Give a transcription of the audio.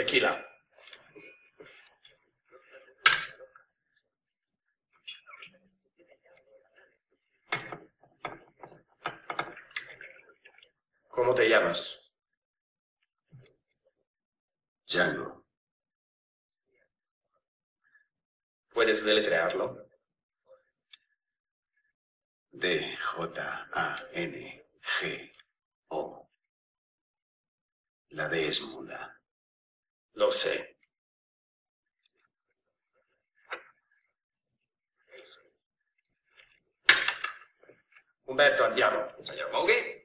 Tequila. ¿Cómo te llamas? Django. ¿Puedes deletrearlo? D-J-A-N-G-O. La D es muda. lo sei. Umberto, andiamo. Andiamo, ok?